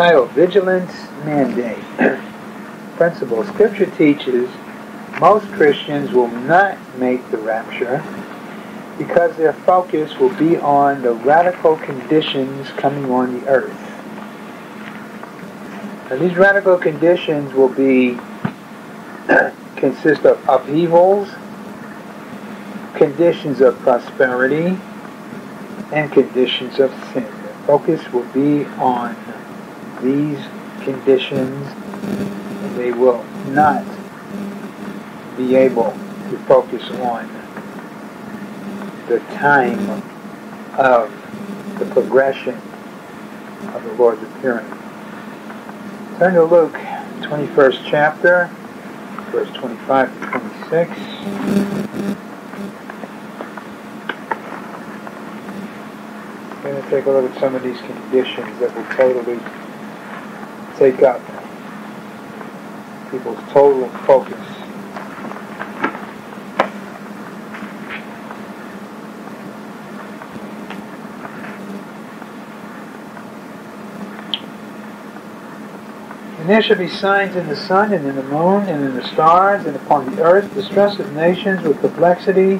Vigilance Mandate. Principle. Scripture teaches most Christians will not make the rapture because their focus will be on the radical conditions coming on the earth. And these radical conditions will be consist of upheavals, conditions of prosperity, and conditions of sin. The focus will be on these conditions, they will not be able to focus on the time of the progression of the Lord's appearing. Turn to Luke, 21st chapter, verse 25 to 26. We're going to take a look at some of these conditions that will totally take up people's total focus. And there shall be signs in the sun, and in the moon, and in the stars, and upon the earth, distress of nations with perplexity,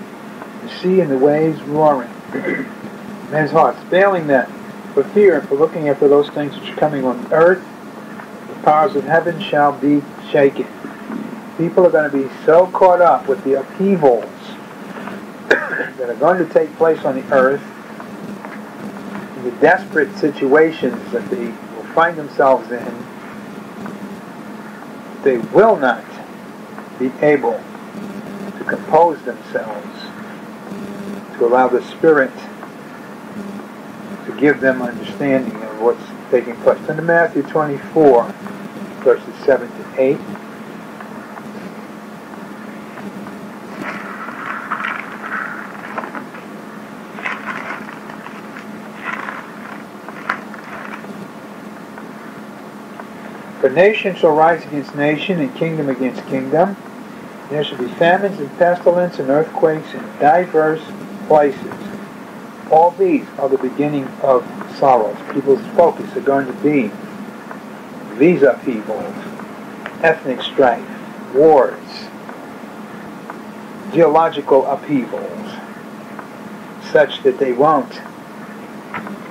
the sea and the waves roaring. Men's hearts failing them for fear and for looking after those things which are coming on the earth. Powers of heaven shall be shaken. People are going to be so caught up with the upheavals that are going to take place on the earth, the desperate situations that they will find themselves in, they will not be able to compose themselves to allow the Spirit to give them understanding of what's taking place. Turn to Matthew 24, verses 7 to 8. For nation shall rise against nation, and kingdom against kingdom. There shall be famines and pestilence and earthquakes in diverse places. All these are the beginning of sorrows. People's focus are going to be these upheavals, ethnic strife, wars, geological upheavals, such that they won't,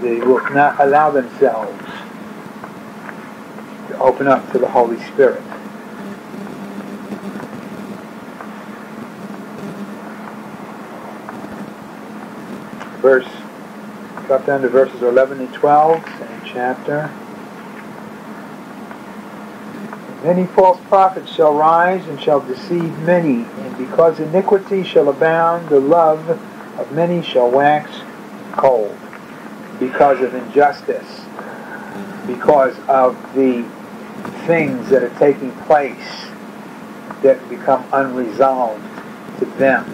they will not allow themselves to open up to the Holy Spirit. Verse, drop down to verses 11 and 12, same chapter. Many false prophets shall rise and shall deceive many, and because iniquity shall abound, the love of many shall wax cold. Because of injustice, because of the things that are taking place that become unresolved to them.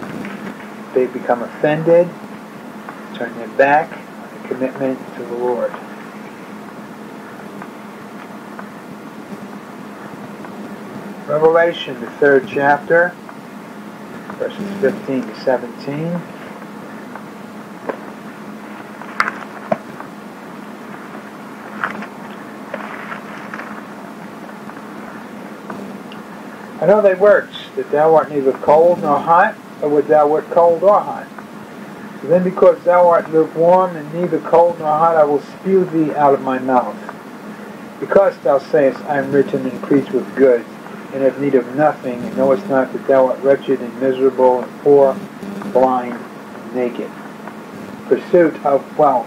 They become offended, turn their back on the commitment to the Lord. Revelation, the third chapter, verses 15 to 17. I know thy works, that thou art neither cold nor hot, or would thou wert cold or hot. So then because thou art lukewarm, and neither cold nor hot, I will spew thee out of my mouth. Because thou sayest, I am rich and increased with goods, and have need of nothing, and knowest not that thou art wretched and miserable, and poor, blind, and naked. Pursuit of wealth,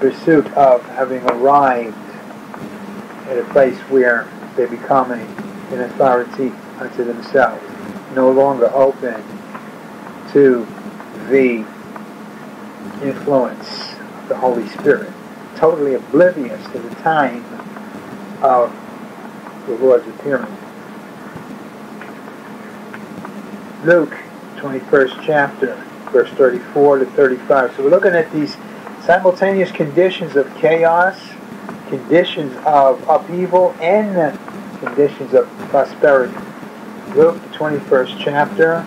pursuit of having arrived at a place where they become a, an authority unto themselves, no longer open to the influence of the Holy Spirit, totally oblivious to the time of the Lord's appearing. Luke, 21st chapter, verse 34 to 35. So we're looking at these simultaneous conditions of chaos, conditions of upheaval, and conditions of prosperity. Luke, the 21st chapter.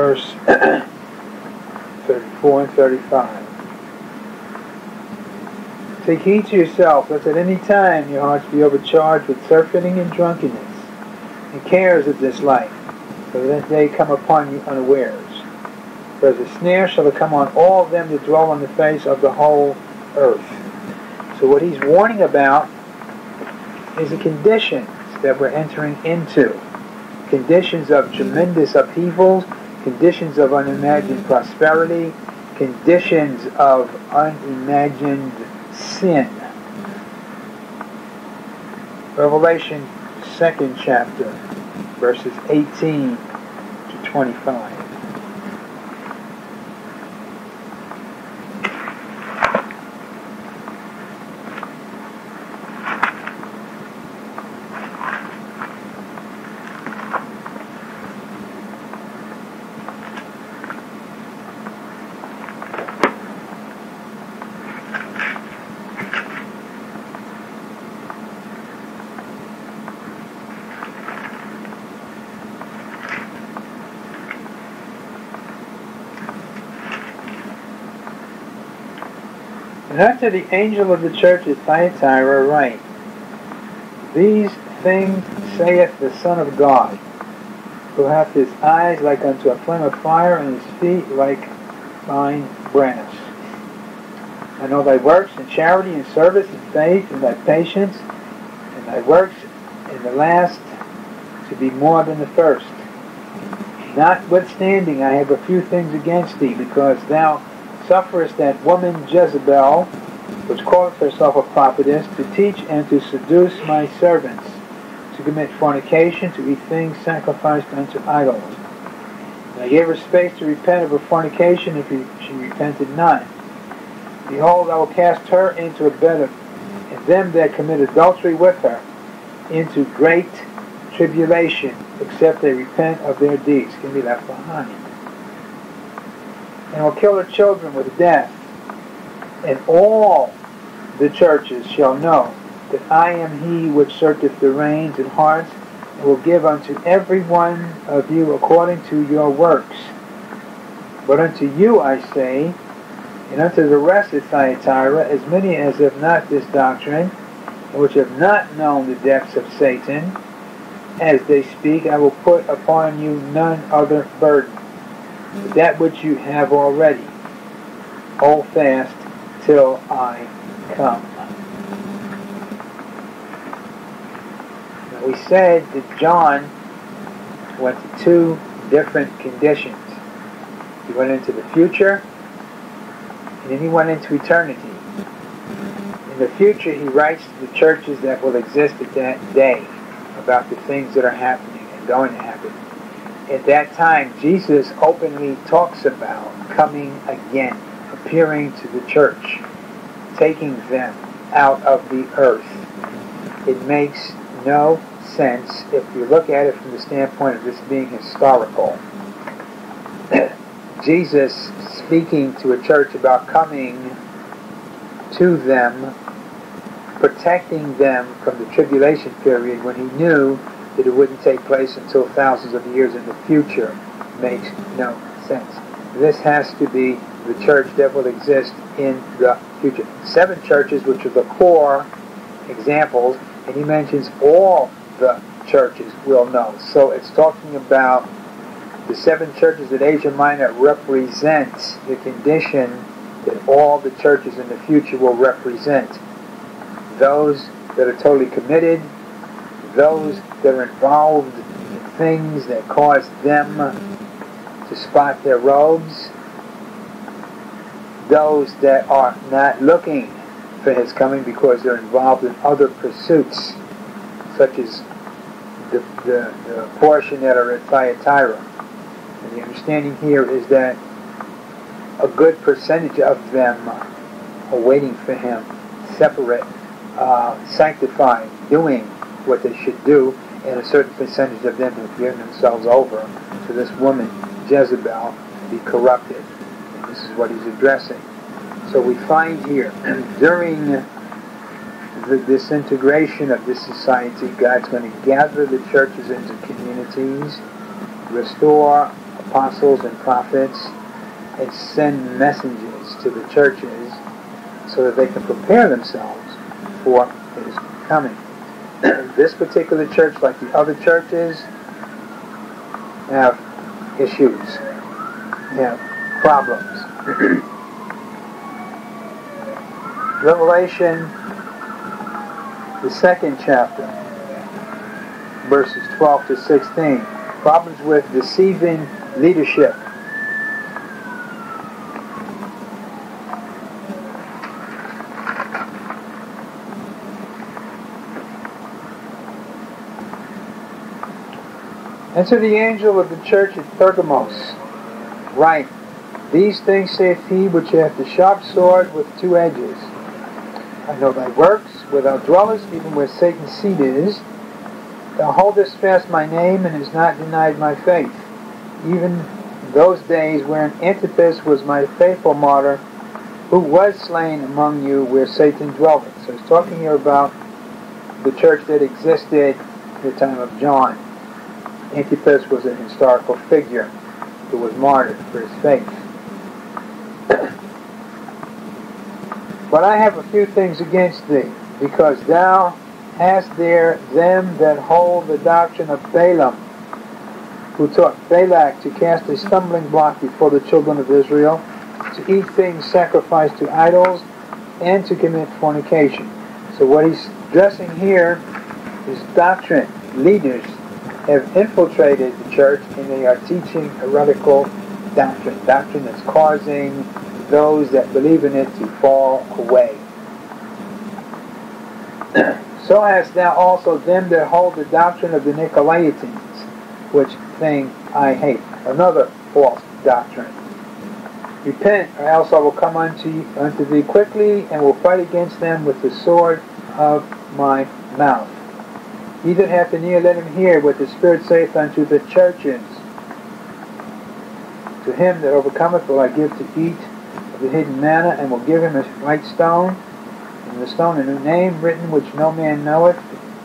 verse 34 and 35. Take heed to yourself, lest at any time your hearts be overcharged with surfeiting and drunkenness, and cares of this life, so that they come upon you unawares. For as a snare shall it come on all them that dwell on the face of the whole earth. So what he's warning about is the conditions that we're entering into. Conditions of tremendous upheavals, conditions of unimagined prosperity, conditions of unimagined sin. Revelation 2nd chapter, verses 18 to 25. And unto the angel of the church at Thyatira write, These things saith the Son of God, who hath his eyes like unto a flame of fire, and his feet like fine brass. I know thy works and charity and service and faith and thy patience, and thy works in the last to be more than the first. Notwithstanding, I have a few things against thee, because thou sufferest that woman Jezebel, which calleth herself a prophetess, to teach and to seduce my servants, to commit fornication, to eat things sacrificed unto idols. And I gave her space to repent of her fornication if she repented not. Behold, I will cast her into a bed of, and them that commit adultery with her, into great tribulation, except they repent of their deeds, can be left behind and will kill her children with death. And all the churches shall know that I am he which searcheth the reins and hearts, and will give unto every one of you according to your works. But unto you I say, and unto the rest of Thyatira, as many as have not this doctrine, and which have not known the depths of Satan, as they speak, I will put upon you none other burden that which you have already. Hold fast till I come. Now we said that John went to two different conditions. He went into the future, and then he went into eternity. In the future, he writes to the churches that will exist at that day about the things that are happening and going to happen at that time, Jesus openly talks about coming again, appearing to the church, taking them out of the earth. It makes no sense if you look at it from the standpoint of this being historical. Jesus speaking to a church about coming to them, protecting them from the tribulation period when he knew that it wouldn't take place until thousands of years in the future makes no sense. This has to be the church that will exist in the future. Seven churches, which are the core examples, and he mentions all the churches will know. So it's talking about the seven churches that Asia Minor represents the condition that all the churches in the future will represent. Those that are totally committed, those that are involved in things that cause them to spot their robes, those that are not looking for his coming because they're involved in other pursuits, such as the, the, the portion that are at Thyatira. And the understanding here is that a good percentage of them are waiting for him, separate, uh, sanctified, doing what they should do, and a certain percentage of them have given themselves over to this woman, Jezebel, to be corrupted. And this is what he's addressing. So we find here, during the disintegration of this society, God's going to gather the churches into communities, restore apostles and prophets and send messengers to the churches so that they can prepare themselves for his coming. This particular church, like the other churches, have issues, have problems. Revelation, the second chapter, verses 12 to 16. Problems with deceiving leadership. And to the angel of the church at Pergamos, write, These things saith he which hath the sharp sword with two edges. I know thy works, where thou dwellest, even where Satan's seat is. Thou holdest fast my name, and hast not denied my faith. Even those days wherein Antipas was my faithful martyr, who was slain among you where Satan dwelt. So he's talking here about the church that existed at the time of John. Antipas was a historical figure who was martyred for his faith. but I have a few things against thee, because thou hast there them that hold the doctrine of Balaam, who taught Balak to cast a stumbling block before the children of Israel, to eat things sacrificed to idols, and to commit fornication. So what he's addressing here is doctrine, leaders have infiltrated the church and they are teaching heretical doctrine, doctrine that's causing those that believe in it to fall away. so hast thou also them that hold the doctrine of the Nicolaitans, which thing I hate. Another false doctrine. Repent, or else I will come unto, unto thee quickly, and will fight against them with the sword of my mouth. He that hath an ear, let him hear what the Spirit saith unto the churches. To him that overcometh will I give to eat of the hidden manna, and will give him a white stone, and the stone a new name written which no man knoweth,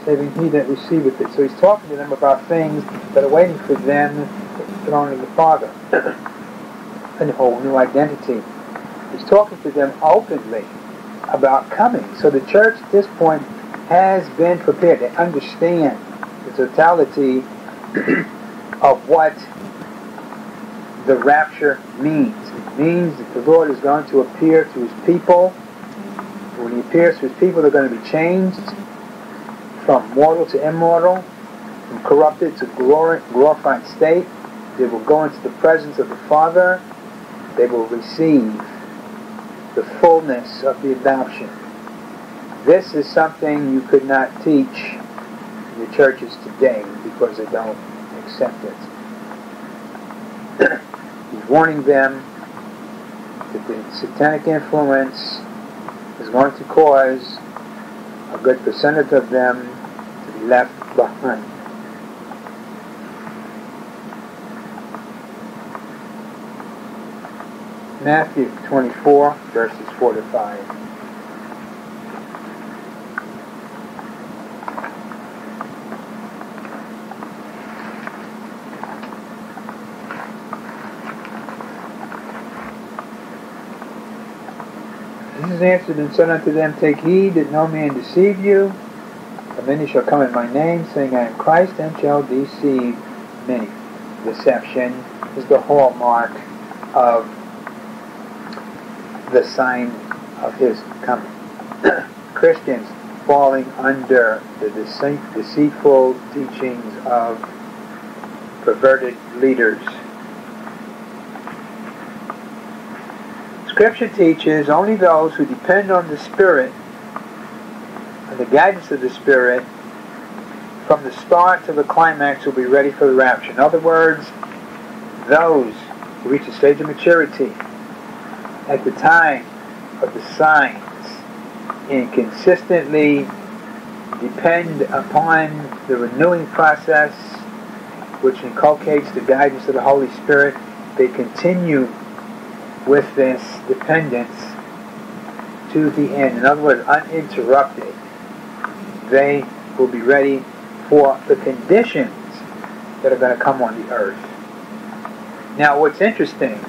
saving he that receiveth it. So he's talking to them about things that are waiting for them the throne of the Father. a whole new identity. He's talking to them openly about coming. So the church at this point has been prepared. They understand the totality of what the rapture means. It means that the Lord is going to appear to his people. When he appears to his people, they're going to be changed from mortal to immortal, from corrupted to glorified state. They will go into the presence of the Father. They will receive the fullness of the adoption. This is something you could not teach the churches today because they don't accept it. He's warning them that the satanic influence is going to cause a good percentage of them to be left behind. Matthew 24, verses 4 to 5. Jesus answered and said unto them, Take heed that no man deceive you. For many shall come in my name, saying, I am Christ, and shall deceive many. Deception is the hallmark of the sign of his coming. Christians falling under the deceitful teachings of perverted leaders Scripture teaches only those who depend on the Spirit and the guidance of the Spirit from the start to the climax will be ready for the rapture. In other words, those who reach a stage of maturity at the time of the signs and consistently depend upon the renewing process which inculcates the guidance of the Holy Spirit, they continue with this dependence to the end. In other words, uninterrupted. They will be ready for the conditions that are going to come on the earth. Now, what's interesting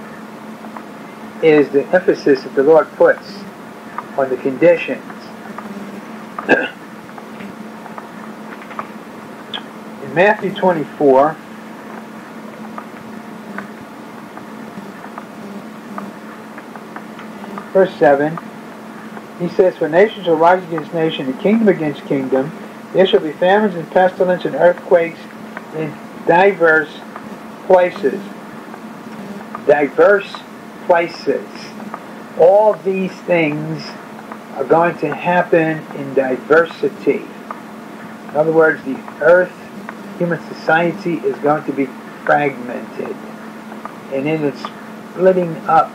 is the emphasis that the Lord puts on the conditions. In Matthew 24, verse 7, he says, For nation shall rise against nation, and kingdom against kingdom. There shall be famines and pestilence and earthquakes in diverse places. Diverse places. All these things are going to happen in diversity. In other words, the earth, human society is going to be fragmented. And in its splitting up,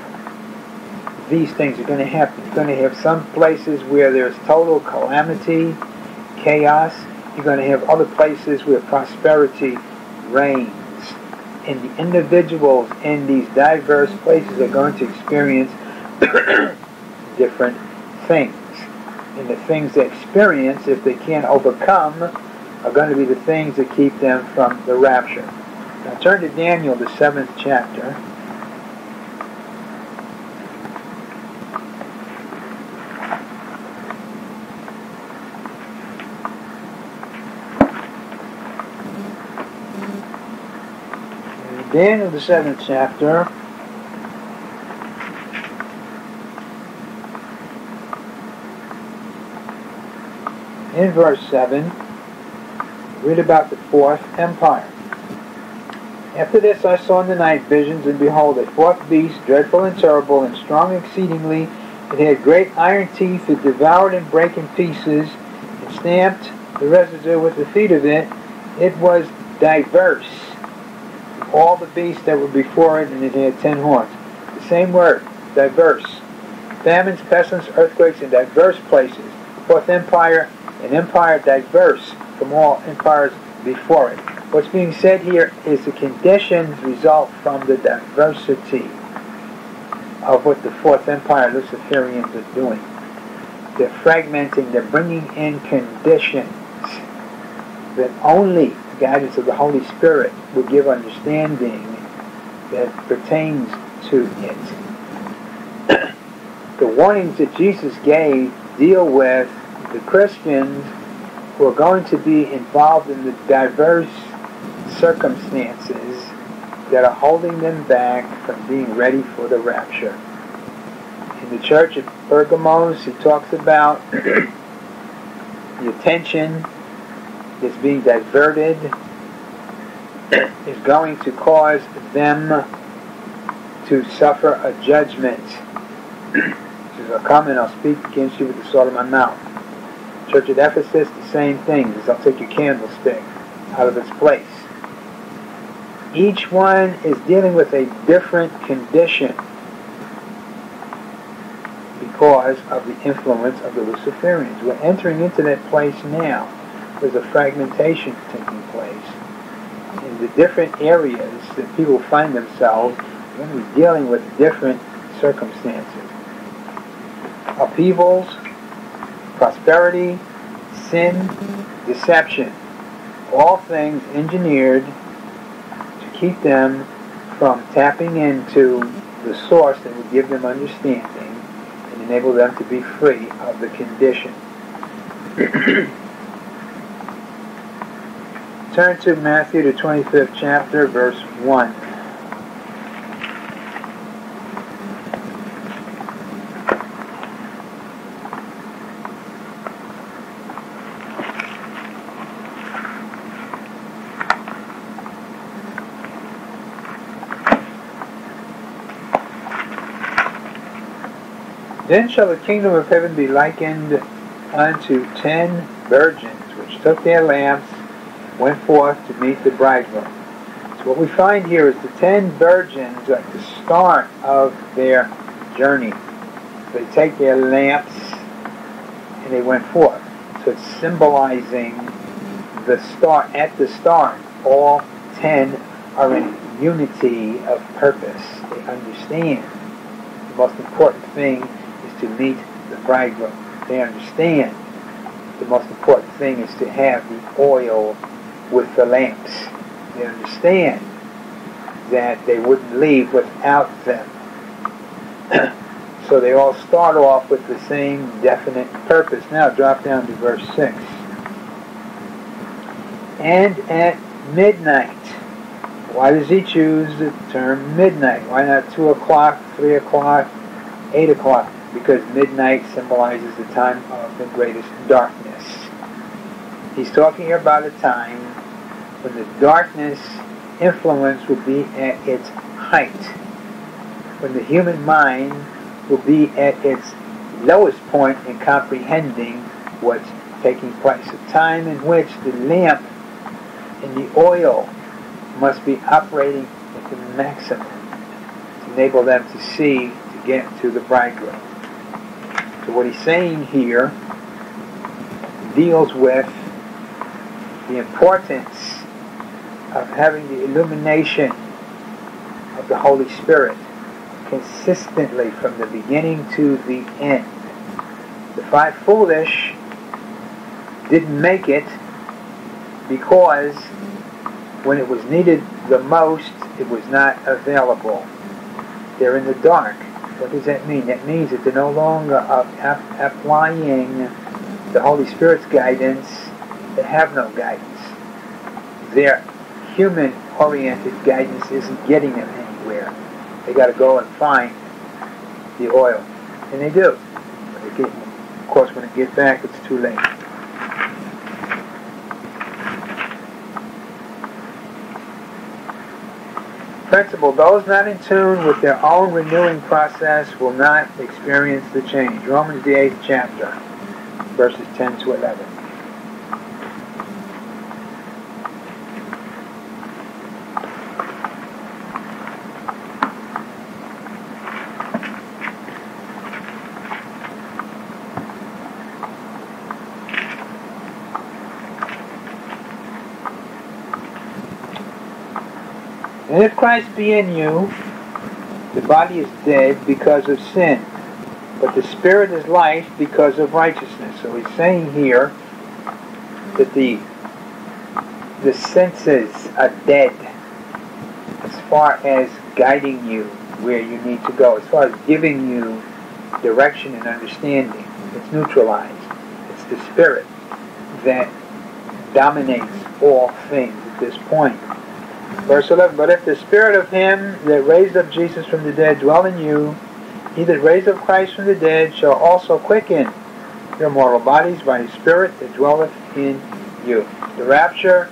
these things are going to happen. You're going to have some places where there's total calamity, chaos. You're going to have other places where prosperity reigns. And the individuals in these diverse places are going to experience different things. And the things they experience, if they can't overcome, are going to be the things that keep them from the rapture. Now turn to Daniel, the seventh chapter. Daniel, the seventh chapter. In verse 7, read about the fourth empire. After this I saw in the night visions, and behold, a fourth beast, dreadful and terrible, and strong exceedingly. It had great iron teeth, it devoured and brake in pieces, and stamped the residue with the feet of it. It was diverse all the beasts that were before it, and it had ten horns. The same word, diverse. Famines, pestilence, earthquakes in diverse places. Fourth empire, an empire diverse from all empires before it. What's being said here is the conditions result from the diversity of what the fourth empire Luciferians are doing. They're fragmenting, they're bringing in conditions that only guidance of the Holy Spirit will give understanding that pertains to it. the warnings that Jesus gave deal with the Christians who are going to be involved in the diverse circumstances that are holding them back from being ready for the rapture. In the church at Pergamos, he talks about the attention is being diverted is going to cause them to suffer a judgment. says, I'll come and I'll speak against you with the sword of my mouth. Church at Ephesus, the same thing. Says, I'll take your candlestick out of its place. Each one is dealing with a different condition because of the influence of the Luciferians. We're entering into that place now there's a fragmentation taking place. In the different areas that people find themselves, to be dealing with different circumstances. Upheavals, prosperity, sin, deception. All things engineered to keep them from tapping into the source that will give them understanding and enable them to be free of the condition. Turn to Matthew, the 25th chapter, verse 1. Then shall the kingdom of heaven be likened unto ten virgins, which took their lamps went forth to meet the bridegroom. So what we find here is the ten virgins at the start of their journey. They take their lamps and they went forth. So it's symbolizing the start. At the start, all ten are in unity of purpose. They understand the most important thing is to meet the bridegroom. They understand the most important thing is to have the oil with the lamps. They understand that they wouldn't leave without them. so they all start off with the same definite purpose. Now drop down to verse 6. And at midnight. Why does he choose the term midnight? Why not 2 o'clock, 3 o'clock, 8 o'clock? Because midnight symbolizes the time of the greatest darkness. He's talking about a time when the darkness influence will be at its height, when the human mind will be at its lowest point in comprehending what's taking place. A time in which the lamp and the oil must be operating at the maximum to enable them to see to get to the bridegroom. So what he's saying here deals with the importance of having the illumination of the Holy Spirit consistently from the beginning to the end. The five foolish didn't make it because when it was needed the most, it was not available. They're in the dark. What does that mean? That means that they're no longer applying the Holy Spirit's guidance. They have no guidance. Their human-oriented guidance isn't getting them anywhere. They got to go and find the oil, and they do. They get, of course, when they get back, it's too late. principle, those not in tune with their own renewing process will not experience the change. Romans the 8th chapter, verses 10 to 11. And if Christ be in you, the body is dead because of sin, but the spirit is life because of righteousness. So he's saying here that the the senses are dead as far as guiding you where you need to go, as far as giving you direction and understanding. It's neutralized. It's the spirit that dominates all things at this point. Verse 11, But if the spirit of him that raised up Jesus from the dead dwell in you, he that raised up Christ from the dead shall also quicken your mortal bodies by his spirit that dwelleth in you. The rapture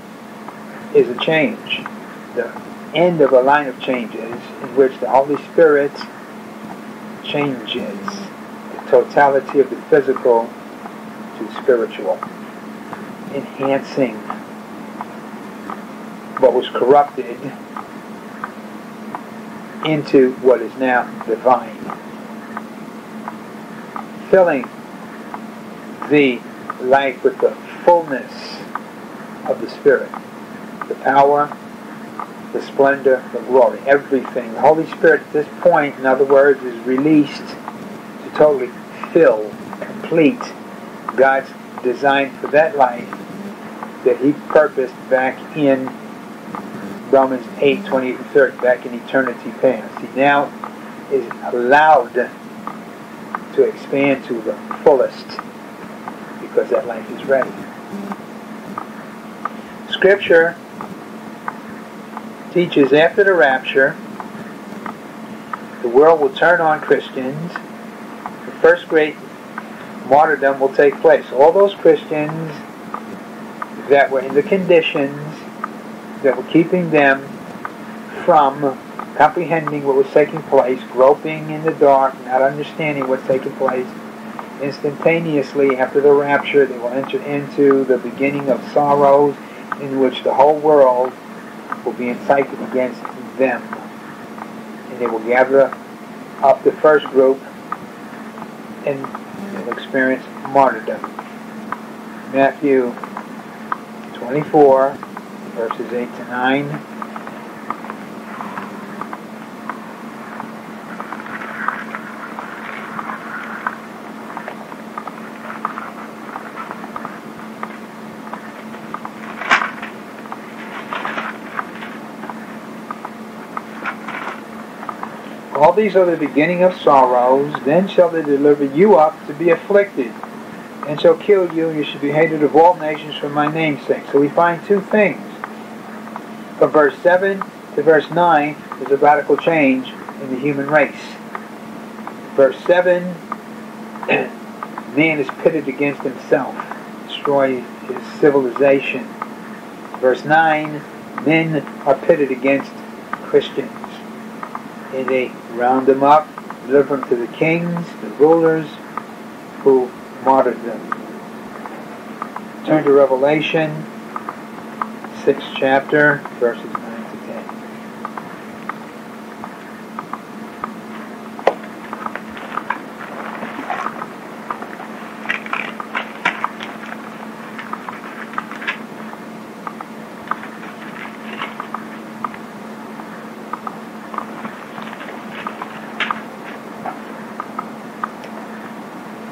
is a change, the end of a line of changes in which the Holy Spirit changes the totality of the physical to spiritual, enhancing what was corrupted into what is now divine. Filling the life with the fullness of the Spirit, the power, the splendor, the glory, everything. The Holy Spirit at this point, in other words, is released to totally fill, complete God's design for that life that He purposed back in Romans 8, 28 and 30, back in eternity past. He now is allowed to expand to the fullest because that life is ready. Scripture teaches after the rapture, the world will turn on Christians. The first great martyrdom will take place. All those Christians that were in the conditions that were keeping them from comprehending what was taking place, groping in the dark, not understanding what's taking place. Instantaneously after the rapture, they will enter into the beginning of sorrows in which the whole world will be incited against them. And they will gather up the first group and will experience martyrdom. Matthew 24 verses 8 to 9. All these are the beginning of sorrows. Then shall they deliver you up to be afflicted, and shall kill you, and you shall be hated of all nations for my name's sake. So we find two things. From verse 7 to verse 9, is a radical change in the human race. Verse 7, man is pitted against himself, destroy his civilization. Verse 9, men are pitted against Christians. And they round them up, deliver them to the kings, the rulers, who martyred them. Turn to Revelation, 6th chapter, verses 9 to 10.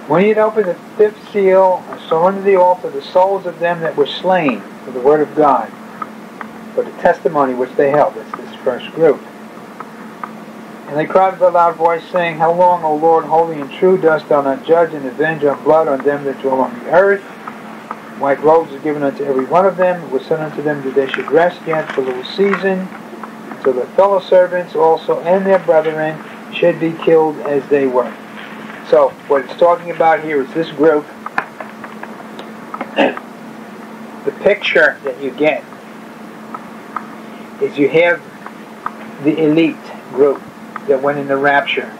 When he had opened the fifth seal, I saw under the altar the souls of them that were slain for the word of God, for the testimony which they held. That's this first group. And they cried with a loud voice, saying, How long, O Lord, holy and true, dost thou not judge and avenge on blood on them that dwell on the earth? White robes are given unto every one of them. It was said unto them that they should rest yet for a little season, until their fellow servants also and their brethren should be killed as they were. So what it's talking about here is this group. the picture that you get is you have the elite group that went in the rapture.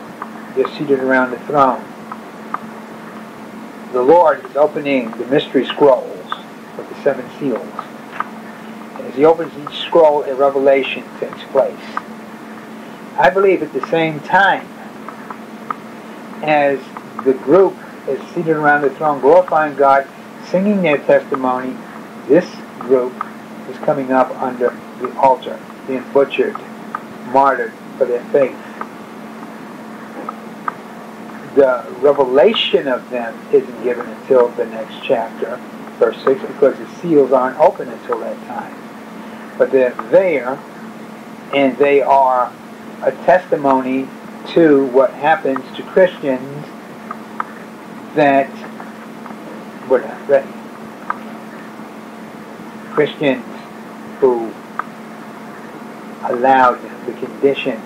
They're seated around the throne. The Lord is opening the mystery scrolls with the seven seals. And as he opens each scroll, a revelation takes place. I believe at the same time as the group is seated around the throne glorifying God, singing their testimony, this group is coming up under the altar, being butchered, martyred for their faith. The revelation of them isn't given until the next chapter, verse 6, because the seals aren't open until that time. But they're there, and they are a testimony to what happens to Christians that were not ready. Christians allowed the conditions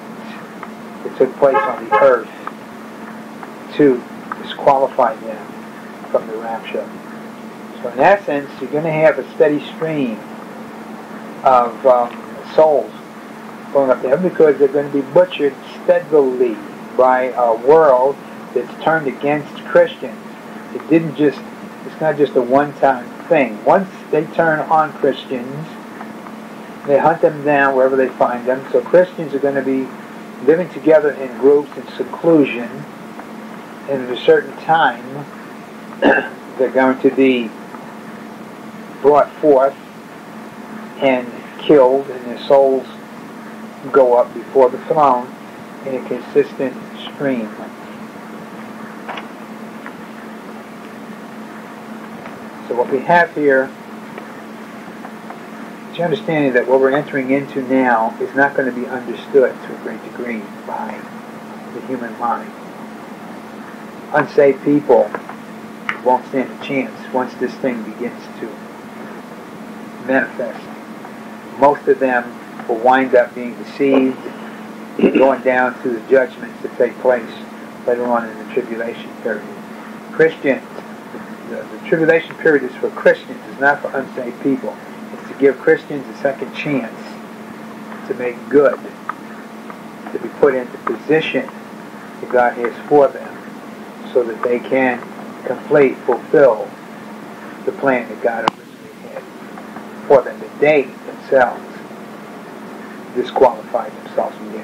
that took place on the earth to disqualify them from the rapture. So in essence, you're going to have a steady stream of um, souls going up to heaven because they're going to be butchered steadily by a world that's turned against Christians. It didn't just, it's not just a one-time thing. Once they turn on Christians, they hunt them down wherever they find them. So Christians are going to be living together in groups in seclusion. And at a certain time, they're going to be brought forth and killed, and their souls go up before the throne in a consistent stream. So what we have here the understanding that what we're entering into now is not going to be understood to a great degree by the human mind. Unsaved people won't stand a chance once this thing begins to manifest. Most of them will wind up being deceived, going down to the judgments that take place later on in the tribulation period. Christians, the, the tribulation period is for Christians, it's not for unsaved people. Give Christians a second chance to make good, to be put into position that God has for them, so that they can complete, fulfill the plan that God originally had for them, that they themselves disqualified themselves from the